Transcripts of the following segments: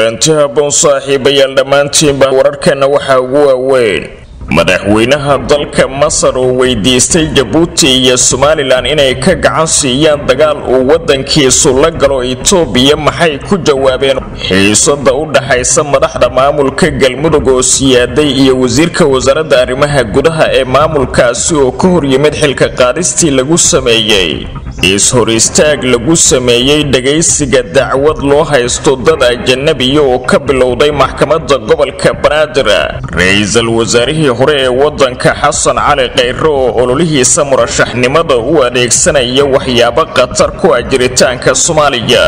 kulanti haboon saaxiibayaal dhammaantiinba wararkana waxaa ugu waaweyn. Madaxweynaha dalka masar oo weydiistay jabuuti iyo somalilan inay ka gacan siiyaan dagaal uu wadankiisu la galo itoobiya maxay ku jawaabeen? Xiisada u dhaxaysa madaxda maamulka galmudug oo siyaaday iyo wasiirka wasaaradda arrimaha gudaha ee maamulkaasi oo ka horyimid xilka qaadistii lagu sameeyey is-hor istaag lagu sameeyey dhagaysiga dacwad loo haysto dad ajanabiya oo ka bilowday maxkamada gobolka banaadir. Ra'iisul wasaarihii hore ee wadanka xasan cali khayre oo ololihiisa murashaxnimada u adeegsanaya waxyaabo khatar ku ah jiritaanka soomaaliya.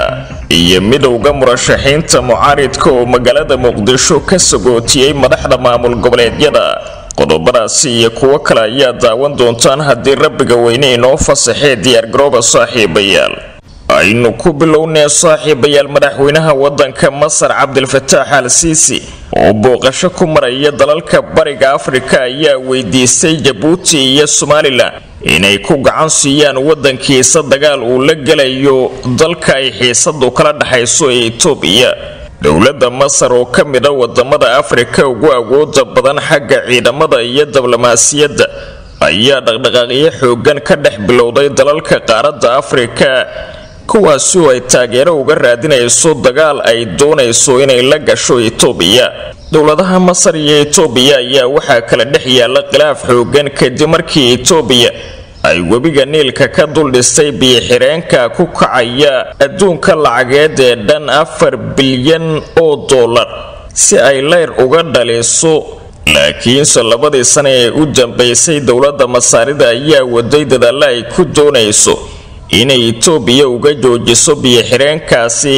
Iyo midowda murashaxiinta mucaaridka oo magaalada muqdisho ka sagootiyey madaxda maamul goboleedyada qodobadaasi iyo kuwo kale ayaa daawan doontaan haddii rabbiga weyne inoo fasaxee diyaargarooba saaxiibayaal. Aynu ku bilownee saaxiibayaal madaxweynaha wadanka masar cabdilfataax al siisi oo booqasho ku maraya dalalka bariga afrika ayaa weydiistay jabuuti iyo somalilan inay ku gacan siiyaan wadankiisa dagaal uu la gelayo dalka ay xiisadu kala dhaxayso ee itoobiya dowladda masar oo ka mid a waddamada afrika ugu awooda badan xagga ciidamada iyo diblomaasiyadda ayaa dhaqdhaqaaqyo xoogan ka dhex bilowday dalalka qaaradda afrika kuwaasi oo ay taageero uga raadinayso dagaal ay doonayso inay la gasho itoobiya dowladaha masar iyo itoobiya ayaa waxaa kala dhex yaalla khilaaf xoogan kadib markii itoobiya ay webiga niilka ka dul dhistay biyo-xireenka ku kacaya adduunka lacageed ee dhan afar bilyan oo dollar si ay leyr uga dhaliso. Laakiinse labadii sane ee u dambaysay dowladda masaarida ayaa waday dadaalla ay ku doonayso inay itoobiya uga joojiso biyo-xireenkaasi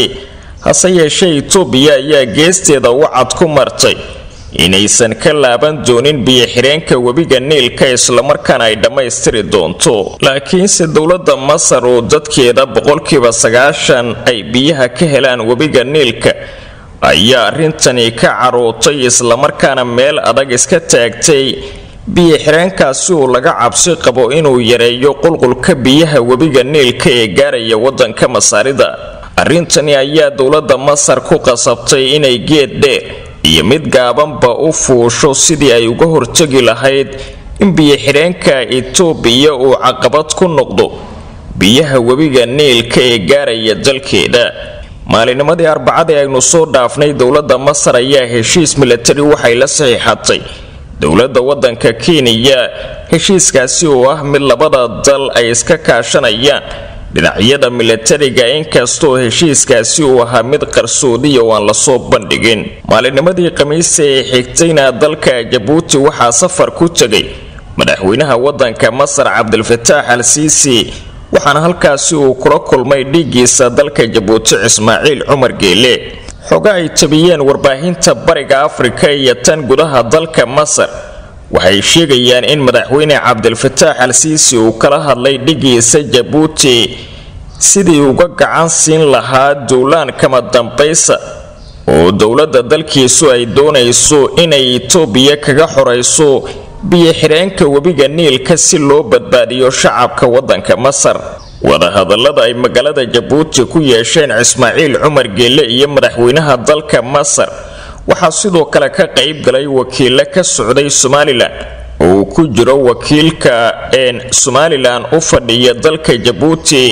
hase yeeshee itoobiya ayaa geesteeda u cad ku martay inaysan ka laaban doonin biyo-xireenka webiga niilka islamarkaana ay dhammaystiri doonto. Laakiinse dowladda masar oo dadkeeda boqolkiiba sagaashan ay biyaha ka helaan webiga niilka ayaa arrintani ka carootay islamarkaana meel adag iska taagtay. Biyo-xireenkaasi uu laga cabsi qabo inuu yareeyo qulqulka biyaha webiga niilka ee gaaraya wadanka masaarida arrintani ayaa dowladda masar ku qasabtay inay geed dheer iyo mid gaabanba u fuusho sidii ay uga hortegi lahayd in biyo-xidheenka itoobiya uu caqabad ku noqdo biyaha webiga niilka ee gaaraya dalkeeda. Maalinimadii arbacadii aynu soo dhaafnay dowladda masar ayaa heshiis milatari waxay la saxiixatay dowladda wadanka kenya heshiiskaasi oo ah mid labada dal ay iska kaashanayaan dhinacyada milatariga inkastoo heshiiskaasi uu ahaa mid qarsoodiya oo aan la soo bandhigin. Maalinimadii khamiista ee xigtayna dalka jabuuti waxaa safar ku tegay. Madaxweynaha wadanka masar cabdilfataax al siisi waxaana halkaasi uu kula kulmay dhiiggiisa dalka jabuuti ismaaciil cumar geele. Xoga ay tabiyeen warbaahinta bariga afrika iyo tan gudaha dalka masar waxay sheegayaan in madaxweyne cabdilfataax al siisi uu kala hadlay dhigiisa jabuuti sidii uga gacan siin lahaa duulaan kama dambaysa oo dowladda dalkiisu ay doonayso inay itoobiya kaga xorayso biyo-xidheenka webiga niilka si loo badbaadiyo shacabka wadanka masar. Wadahadallada ay magaalada jabuuti ku yeesheen ismaaciil cumar geelle iyo madaxweynaha dalka masar waxaa sidoo kale ka qayb galay wakiilo ka socday somalilan oo uu ku jiro wakiilka een somalilan u fadhiya dalka jabuuti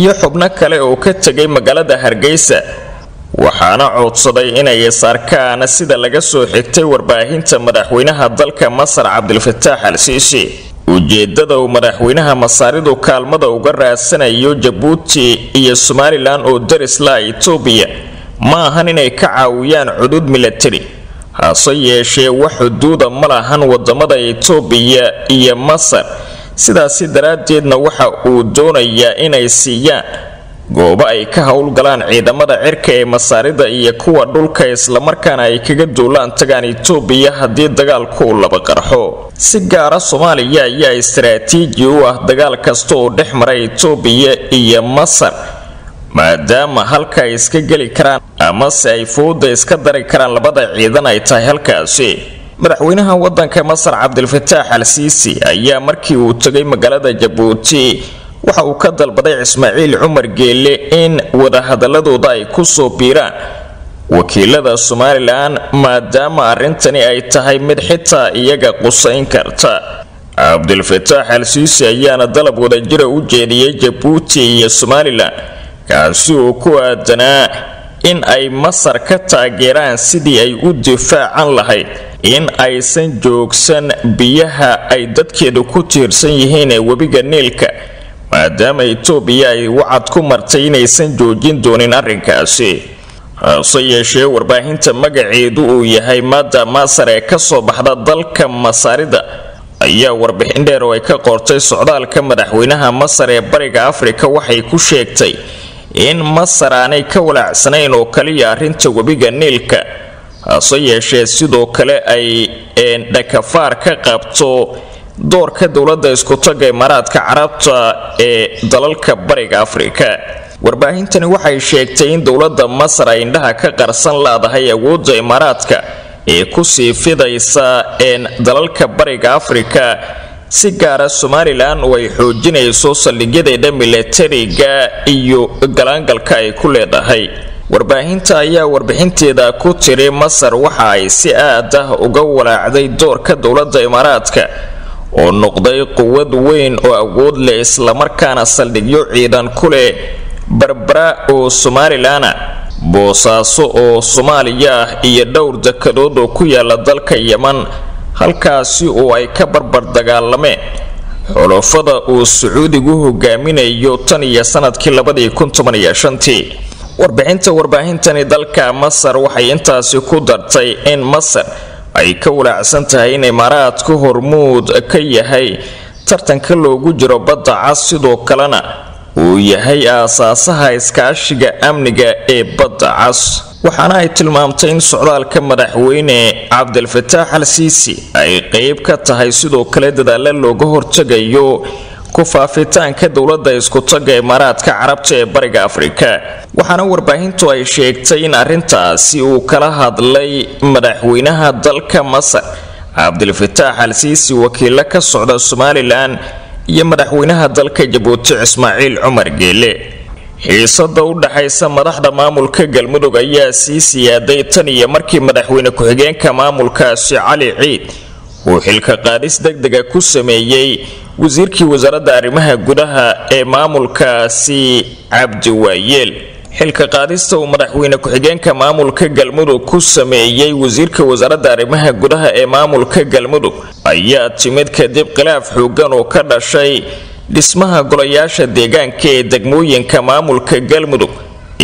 iyo xubno kale oo ka tegay magaalada hargeysa. Waxaana coodsaday inay isarkaan sida laga soo xigtay warbaahinta madaxweynaha dalka masar cabdilfataax al siisi ujeedada uu madaxweynaha masaaridu kaalmada uga raadsanayo jabuuti iyo somalilan oo darisla itoobiya ma ahan inay ka caawiyaan cudud milatari hase yeeshee wax xuduuda ma lahan waddamada itoobiya iyo masar. Sidaasi daraaddeedna waxa uu doonayaa inay siiyaan goobo ay ka howlgalaan ciidamada cirka ee masaarida iyo kuwa dhulka islamarkaana ay kaga duulaan tagaan itoobiya haddii dagaalku uu laba qarxo. Si gaara soomaaliya ayaa istaraatiiji u ah dagaal kasta oo dhex mara itoobiya iyo masar maadaama halka ay iska geli karaan amase ay fooda iska dari karaan labada ciidan ay tahay halkaasi. Madaxweynaha wadanka masar cabdilfataax al siisi ayaa markii uu tegay magaalada jabuuti waxa uu ka dalbaday ismaaciil cumar geelle in wadahadaladooda ay ku soo biiraan wakiilada somalilan maadaama arrintani ay tahay mid xitaa iyaga qusayn karta. Cabdilfataax al siisi ayaana dalab wadajira u jeediyey jabuuti iyo somalilan kaasi oo ku aadanaa in ay masar ka taageeraan sidii ay u difaacan lahayd in aysan joogsan biyaha ay dadkeedu ku tiirsan yihiin ee webiga niilka maadaama itoobiya ay wacad ku martay inaysan joojin doonin arrinkaasi. Hase yeeshee warbaahinta magaceedu uu yahay maada masar ee ka soo baxda dalka masaarida ayaa warbixin dheer oo ay ka qortay socdaalka madaxweynaha masar ee bariga afrika waxay ku sheegtay in masar aanay ka walaacsanayn oo kaliya arrinta webiga niilka hase yeeshee sidoo kale ay dhakafaar ka qabto doorka dowladda iskutaga imaaraadka carabta ee dalalka bariga afrika. Warbaahintani waxay sheegtay in dowladda masar ay indhaha ka qarsan laadahay awoodda imaaraadka ee ku sii fidaysa dalalka bariga afrika si gaara somalilan oo ay xoojinayso saldhigyadeeda milatariga iyo galaangalka ay ku leedahay. Warbaahinta ayaa warbixinteeda ku tiri masar waxa ay si aad ah uga walaacday doorka dowladda imaaraadka oo noqday quwad weyn oo awood leh islamarkaana saldhigyo ciidan ku leh. Barbara oo somalilana boosaaso oo soomaaliya ah iyo dhowr dekadood oo ku yaalla dalka yeman halkaasi oo ay ka barbar dagaalameen. Xulafada uu sacuudigu hogaaminayo tan iyo sannadkii labadii kun toban iyo shantii. Warbixinta warbaahintani dalka masar waxay intaasi ku dartay in masar ay ka walaacsan tahay in imaaraadku hormuud ka yahay tartanka loogu jiro badda cas sidoo kalena uu yahay aasaasaha iskaashiga amniga ee badda cas waxaana ay tilmaamtay in socdaalka madaxweyne cabdilfataax al siisi ay qeyb ka tahay sidoo kale dadaalla looga hortegayo ku faafitaanka dowladda iskutaga imaaraadka carabta ee bariga afrika. Waxaana warbaahintu ay sheegtay in arrintaasi uu kala hadlay madaxweynaha dalka masar cabdilfataax al siisi wakiilo ka socda somalilan iyo madaxweynaha dalka jabuuti ismaaciil cumar geele xiisada u dhaxaysa madaxda maamulka galmudug ayaa sii siyaaday tan iyo markii madaxweyne ku-xigeenka maamulkaasi cali ciid uu xilka qaadis degdega ku sameeyey wasiirkii wasaaradda arrimaha gudaha ee maamulkaasi cabdi waayeel. Xilka qaadista uu madaxweyne ku-xigeenka maamulka galmudug ku sameeyey wasiirka wasaaradda arrimaha gudaha ee maamulka galmudug ayaa timid kadib khilaaf xoogan oo ka dhashay dhismaha golayaasha deegaanka ee degmooyinka maamulka galmudug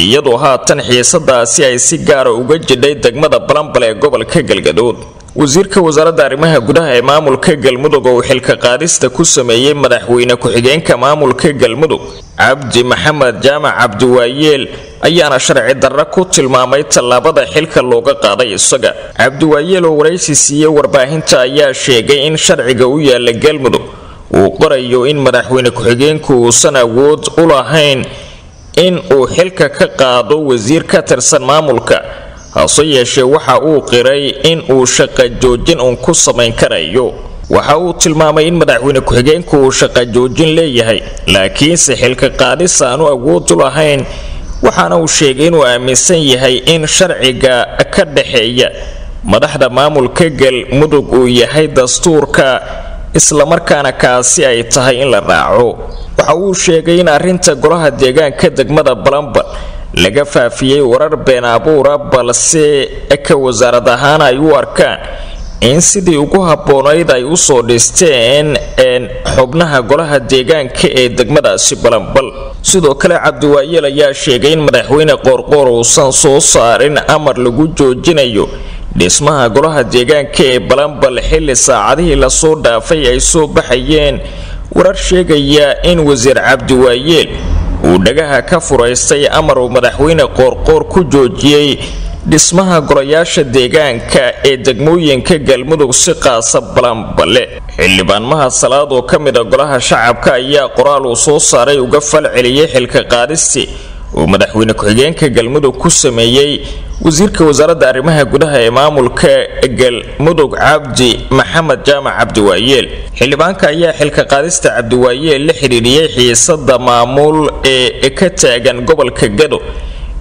iyadoo haatan xiisadaasi ay si gaara uga jidhay degmada balambal ee gobolka galgaduud. Wasiirka wasaaradda arrimaha gudaha ee maamulka galmudug oo xilka qaadista ku sameeyey madaxweyne ku-xigeenka maamulka galmudug cabdi maxamed jaamac cabdiwaayeel ayaana sharci darra ku tilmaamay tallaabada xilka looga qaaday isaga. Cabdiwaayeel oo waraysi siiyey warbaahinta ayaa sheegay in sharciga u yaalla galmudug uu qorayo in madaxweyne ku-xigeenku uusan awood u lahayn in uu xilka ka qaado wasiir ka tirsan maamulka hase yeeshee waxa uu qiray in uu shaqa joojin uun ku samayn karayo. Waxa uu tilmaamay in madaxweyne ku-xigeenku uu shaqa joojin leeyahay laakiinse xilka qaadis aanu awood u lahayn waxaana uu sheegay inuu aaminsan yahay in sharciga ka dhaxeeya madaxda maamulka galmudug uu yahay dastuurka islamarkaana kaasi ay tahay in la raaco. Waxa uu sheegay in arrinta golaha deegaanka degmada balambal laga faafiyey warar been abuura balse ka wasaarad ahaan ay u arkaan in sidii ugu habboonayd ay u soo dhisteen xubnaha golaha deegaanka ee degmadaasi balambal sidoo kale cabdiwaayeel ayaa sheegay in madaxweyne qoorqoor uusan soo saarin amar lagu joojinayo dhismaha golaha deegaanka ee balambal xilli saacadihii la soo dhaafay ay soo baxayeen warar sheegaya in wasiir cabdiwaayeel uu dhagaha ka furaystay amar uu madaxweyne qoorqoor ku joojiyey dhismaha golayaasha deegaanka ee degmooyinka galmudug si qaasa balambale xildhibaanmaha salaad oo ka mid a golaha shacabka ayaa qoraal uu soo saaray uga fal celiyey xilka qaadistii uu madaxweyne ku-xigeenka galmudug ku sameeyey wasiirka wasaaradda arrimaha gudaha ee maamulka galmudug cabdi maxamed jaamac cabdiwaayeel xildhibaanka ayaa xilka qaadista cabdiwaayeel la xidhiidhiyey xiisada maamul ee ka taagan gobolka gado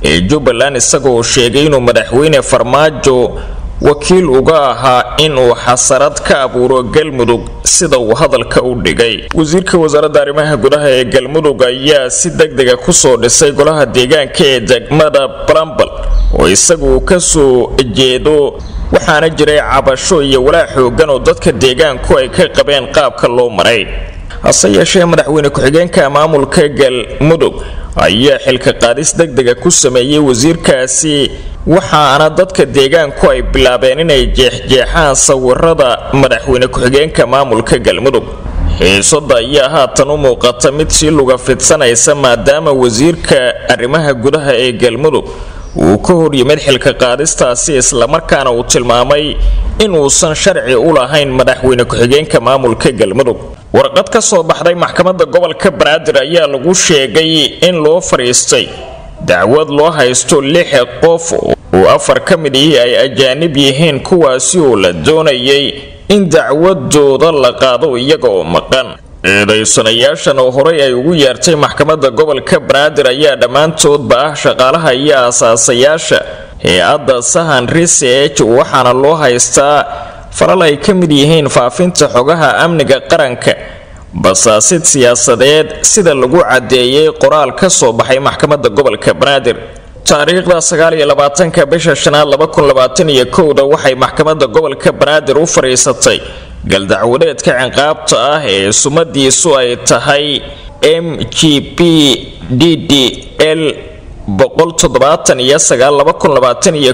ee jubbaland isagoo sheegay inuu madaxweyne farmaajo wakiil uga ahaa inuu xasarad ka abuuro galmudug sida uu hadalka u dhigay. Wasiirka wasaaradda arrimaha gudaha ee galmudug ayaa si degdega ku soo dhisay golaha deegaanka ee degmada balambal oo isagu ka soo jeedo waxaana jiray cabasho iyo walaac xoogan oo dadka deegaanku ay ka qabeen qaabka loo maray. Hase yeeshee madaxweyne ku-xigeenka maamulka galmudug ayaa xilka qaadis degdega ku sameeyey wasiirkaasi waxaana dadka deegaanku ay bilaabeen inay jeexjeexaan sawirada madaxweyne ku-xigeenka maamulka galmudug. Xiisada ayaa haatan u muuqata mid sii luga fidsanaysa maadaama wasiirka arrimaha gudaha ee galmudug uu ka hor yimid xilka qaadistaasi islamarkaana uu tilmaamay inuusan sharci u lahayn madaxweyne ku-xigeenka maamulka galmudug. Warqad ka soo baxday maxkamadda gobolka banaadir ayaa lagu sheegay in loo fadhiistay dacwad loo haysto lix qof oo afar ka mid ihii ay ajaanib yihiin kuwaasi oo la doonayay in dacwadooda la qaado iyaga oo maqan. Eedaysanayaashan oo horey ay ugu yeertay maxkamadda gobolka banaadir ayaa dhammaantoodba ah shaqaalaha iyo asaasayaasha hay'adda sahan research waxaana loo haystaa falal ay ka mid yihiin faafinta xogaha amniga qaranka basaasid siyaasadeed sida lagu caddeeyey qoraal ka soo baxay maxkamadda gobolka banaadir. Taariikhda sagaaliyo labaatanka bisha shanaad laba kun labaatan iyo kowda waxay maxkamadda gobolka banaadir u fadhiisatay galdacwadeedka cinqaabta ah ee sumadiisu ay tahay m g p d d l boqoltoddobaataniyo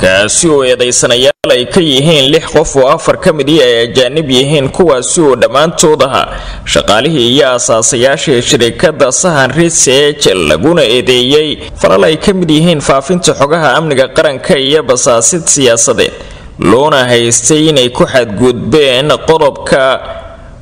kaasi oo eedaysanayaal ay ka yihiin lix qof oo afar ka midii ay ajaanib yihiin kuwaasi oo dhammaantood ahaa shaqaalihii iyo asaasayaashii shirikada sahan research laguna eedeeyey falal ay ka mid yihiin faafinta xogaha amniga qaranka iyo basaasid siyaasadeed loona haystay inay ku xadgudbeen qodobka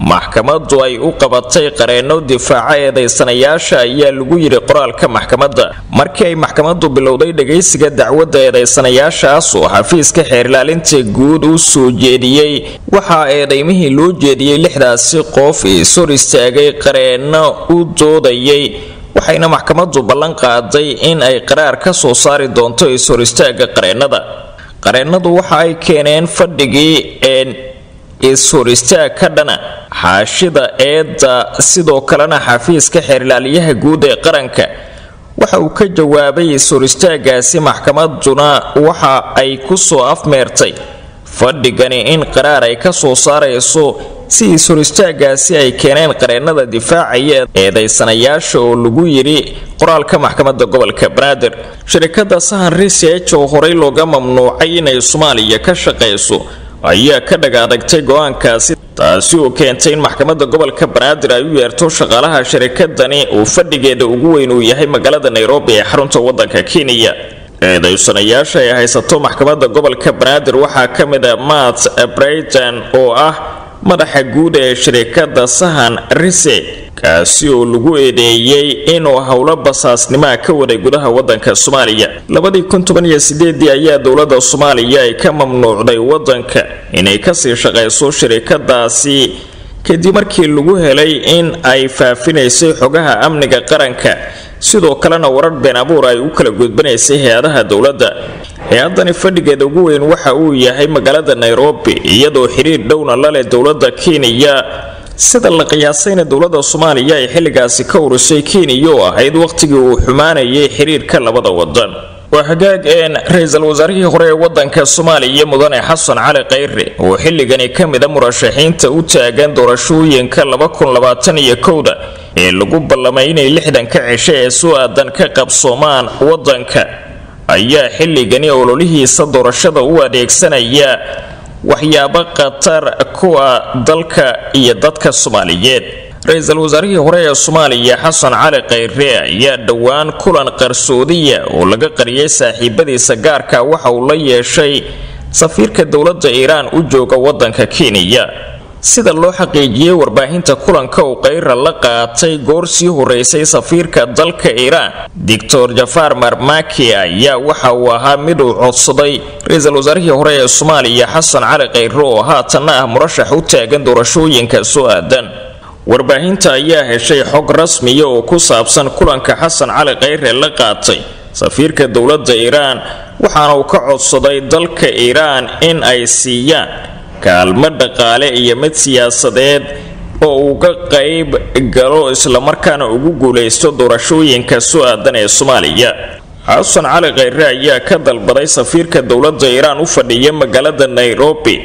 maxkamaddu ay u qabatay qareenno difaaca eedaysanayaasha ayaa lagu yidhi qoraalka maxkamadda. Markii ay maxkamaddu bilowday dhagaysiga dacwadda eedaysanayaashaas oo xafiiska xeerilaalinta guud u soo jeediyey waxaa eedaymihii loo jeediyey lixdaasi qof ishor istaagay qareenno u doodayay. Waxayna maxkamaddu ballan qaaday in ay qaraar ka soo saari doonto ishor istaagga qareennada qareennadu waxa ay keeneen fadhigii is-hor istaag ka dhana. Xaashida eedda sidoo kalena xafiiska xeerilaalyaha guud ee qaranka. Waxa uu ka jawaabay is-hor istaagaasi maxkamaduna waxa ay ku soo afmeertay. Fadhigani in qaraar ay ka soo saarayso si is-hor istaagaasi ay keeneen qareennada difaacaya eedaysanayaasha oo lagu yidhi qoraalka maxkamadda gobolka banaadir. Shirikada sahan research oo horey looga mamnuucay inay soomaaliya ka shaqayso ayaa ka dhaga adagtay go'aankaasi taasi oo keentay in maxkamadda gobolka banaadir ay u yeerto shaqaalaha shirikadani uu fadhigeeda ugu weyn uu yahay magaalada nairobi ee xarunta wadanka kenya. Eedaysanayaasha ay haysato maxkamadda gobolka banaadir waxaa ka mid a mat brayton oo ah madaxa guud ee shirikada sahan rise kaasi oo lagu eedeeyey inuu howlo basaasnimaa ka waday gudaha wadanka soomaaliya. Labadii kun toban iyo sideedii ayaa dowladda soomaaliya ay ka mamnuucday wadanka inay ka sii shaqayso shirikadaasi kadib markii lagu helay in ay faafinaysay xogaha amniga qaranka. Sidoo kalena warar been abuur ay u kala gudbanaysay hay'adaha dowladda. Hay'adani fadhigeeda ugu weyn waxa uu yahay magaalada nairobi iyadoo xiriir dhowna la leh dowladda kenya sida la qiyaasayna dowladda soomaaliya ay xilligaasi ka urisay kenya oo ahayd wakhtigii uu xumaanayay xiriirka labada wadan. Waa hagaag een ra'iisul wasaarihii hore ee wadanka soomaaliya mudane xasan cali khayre oo xilligani ka mid a murashaxiinta u taagan doorashooyinka da ee lagu ballamay inay lixdanka cisho ee soo aadan ka qabsoomaan wadanka. Ayaa xilligani ololihiisa doorashada u adeegsanaya waxyaabo khatar kuwa dalka iyo dadka soomaaliyeed. Ra'iisul wasaarihii hore ee soomaaliya xasan cali khayre ayaa dhowaan kulan qarsoodiya oo laga qariyay saaxiibadiisa gaarka waxa uu la yeeshay safiirka dowladda iiraan u jooga wadanka kenya sida loo xaqiijiyey warbaahinta kulanka uu kayra la qaatay goor sii horeysay safiirka dalka iiraan doctor jafaar marmaki ayaa waxa uu ahaa mid uu codsaday. Ra'iisul wasaarihii hore ee soomaaliya xasan cali khayre oo haatanna ah murashax u taagan doorashooyinka soo aadan warbaahinta ayaa heshay xog rasmiya oo ku saabsan kulanka xasan cali khayre la qaatay safiirka dowladda iiraan waxaana uu ka codsaday dalka iiraan in ay siiyaan kaalmo dhaqaale iyo mid siyaasadeed oo uga qayb galo islamarkaana ugu guulaysto doorashooyinka soo aadan ee soomaaliya. Xasan cali khayre ayaa ka dalbaday safiirka dowladda iiraan u fadhiya magaalada nairobi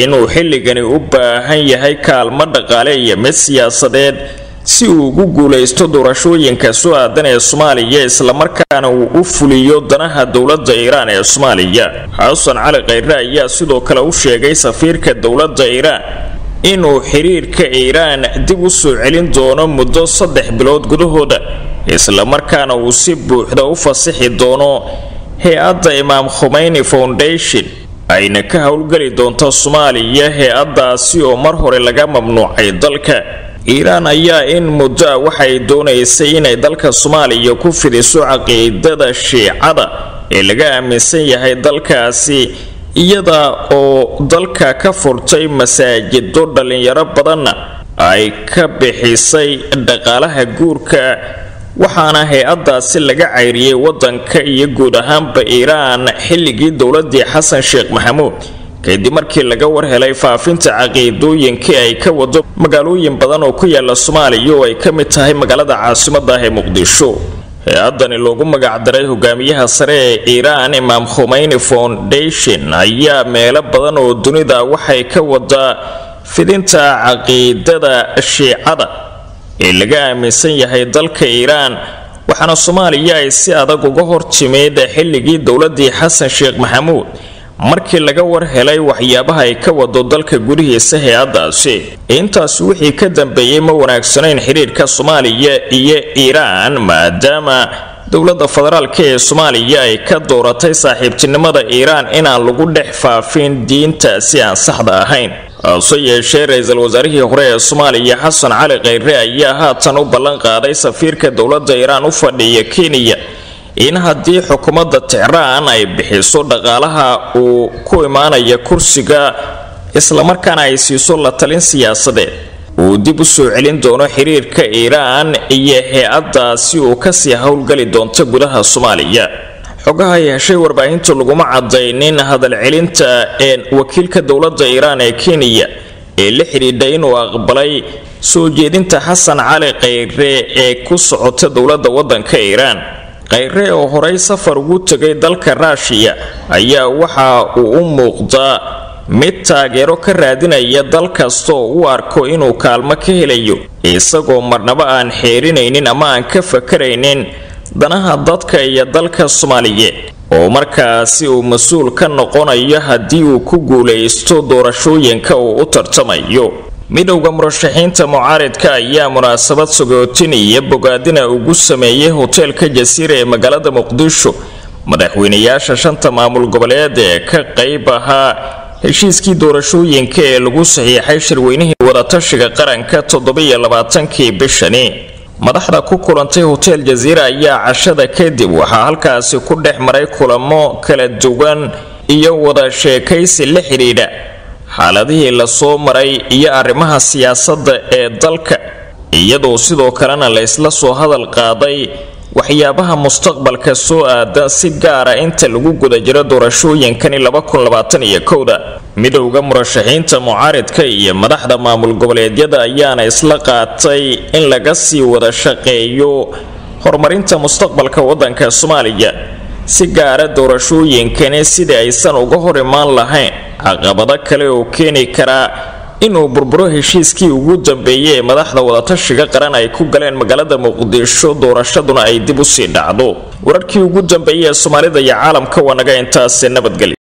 inuu xilligani u baahan yahay kaalmo dhaqaale iyo mid siyaasadeed si uu ugu guulaysto doorashooyinka soo aadan ee soomaaliya islamarkaana uu u fuliyo danaha dowladda iiraan ee soomaaliya. Xasan cali khayre ayaa sidoo kale u sheegay safiirka dowladda iiraan inuu xiriirka iiraan dib u soo celin doono muddo saddex bilood gudahooda islamarkaana uu si buuxda u fasixi doono hay'adda imaam khumeyni foundation. Ayna ka howlgeli doonto soomaaliya hay'addaasi oo mar hore laga mamnuucay dalka iiraan ayaa in muddo ah waxay doonaysay inay dalka soomaaliya ku fidiso caqiidada shiicada ee laga aaminsan yahay dalkaasi iyada oo dalka ka furtay masaajido dhallinyaro badanna ay ka bixisay dhaqaalaha guurka waxaana hay'addaasi laga cayriyey wadanka iyo guud ahaanba iiraan xilligii dowladii xasan sheekh maxamuud kadib markii laga warhelay faafinta caqiidooyinkii ay ka wado magaalooyin badan oo ku yaalla soomaaliya oo ay ka mid tahay magaalada caasimada ah ee muqdisho. Hay'adani loogu magacdaray hogaamiyaha sare ee iiraan imaam khumeyni foundation ayaa meelo badan oo dunida waxay ka wadaa fidinta caqiidada shiicada ee laga aaminsan yahay dalka iiraan waxaana soomaaliya ay si adag uga hortimid xilligii dowladii xasan sheekh maxamuud markii laga war helay waxyaabaha ay ka wado dalka gudihiisa hay'addaasi intaasi wixii ka dambeeyey ma wanaagsanayn xidhiirka soomaaliya iyo iiraan maadaama dowladda federaalka ee soomaaliya ay ka dooratay saaxiibtinimada iiraan inaan lagu dhex faafin diinta si aan saxda ahayn. Hase yeeshee ra'iisul wasaarihii hore ee soomaaliya xasan cali khayre ayaa haatan u ballan qaaday safiirka dowladda iiraan u fadhiya kenya in haddii xukuumadda ticraan ay bixiso dhaqaalaha uu ku imaanaya kursiga islamarkaana ay siiso la talin siyaasadeed uu dib u soo celin doono xiriirka iiraan iyo hay'addaasi uu ka sii howlgali doonto gudaha soomaaliya. Xogaha ay heshay warbaahinta laguma cadaynin hadalcelinta ee wakiilka dowladda iiraan ee kenya ee la xidhiidha inuu aqbalay soo jeedinta xasan cali khayre ee ku socota dowladda waddanka iiraan khayre oo horey safar ugu tegay dalka raashiya ayaa waxa uu u muuqdaa mid taageero ka raadinaya dal kasta oo u arko inuu kaalmo ka helayo. Isagoo marnaba aan xeerinaynin ama aan ka fakaraynin danaha dadka iyo dalka soomaaliyeed oo markaasi uu mas'uul ka noqonayo haddii uu ku guulaysto doorashooyinka uu u tartamayo midowda murashaxiinta mucaaridka ayaa munaasabad sagootin iyo bogaadina ugu sameeyey hoteelka jasiira ee magaalada muqdisho. Madaxweynayaasha shanta maamul goboleed ee ka qayb ahaa heshiiskii doorashooyinka ee lagu saxiixay shirweynihii wadatashiga qaranka toddobiyo labaatankii bishani. Madaxda ku kulantay hotel jasiira ayaa cashada kadib waxaa halkaasi ku dhex maray kulamo kala duwan iyo wada sheekaysi la xidhiidha xaaladihii la soo maray iyo arrimaha siyaasadda ee dalka iyadoo sidoo kalena la isla soo hadal qaaday waxyaabaha mustaqbalka soo aada si gaara inta lagu guda jiro doorashooyinkani da midowda murashaxiinta mucaaridka iyo madaxda maamul goboleedyada ayaana isla qaatay in laga sii wada shaqeeyo horumarinta mustaqbalka waddanka soomaaliya si gaara doorashooyinkani sidii aysan uga hor imaan lahayn. Caqabado kale oo keeni karaa inuu burburo heshiiskii ugu dambeeyey ee madaxda wadatashiga qaran ay ku galeen magaalada muqdisho doorashaduna ay dib u sii dhacdo. Wararkii ugu dambeeyey ee soomaalida iyo caalamka waa naga intaasi nabadgelyo